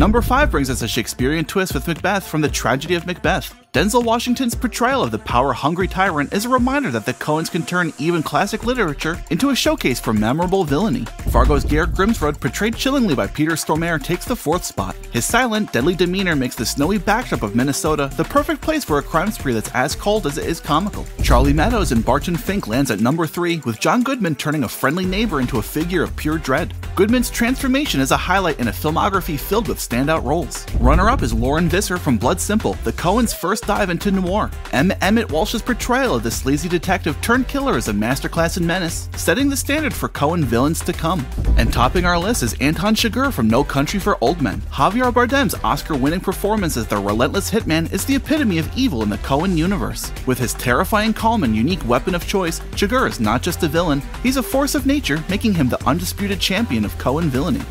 Number 5 brings us a Shakespearean twist with Macbeth from the tragedy of Macbeth. Denzel Washington's portrayal of the power hungry tyrant is a reminder that the Coens can turn even classic literature into a showcase for memorable villainy. Fargo's Gaear Grimsrud, portrayed chillingly by Peter Stormare, takes the fourth spot. His silent, deadly demeanor makes the snowy backdrop of Minnesota the perfect place for a crime spree that's as cold as it is comical. Charlie Meadows in Barton Fink lands at number 3, with John Goodman turning a friendly neighbor into a figure of pure dread. Goodman's transformation is a highlight in a filmography filled with standout roles. Runner up is Loren Visser from Blood Simple, the Coens' first dive into noir. M. Emmett Walsh's portrayal of the sleazy detective turned killer is a masterclass in menace, setting the standard for Coen villains to come. And topping our list is Anton Chigurh from No Country for Old Men. Javier Bardem's Oscar winning performance as the relentless hitman is the epitome of evil in the Coen universe. With his terrifying calm and unique weapon of choice, Chigurh is not just a villain, he's a force of nature, making him the undisputed champion of Coen villainy.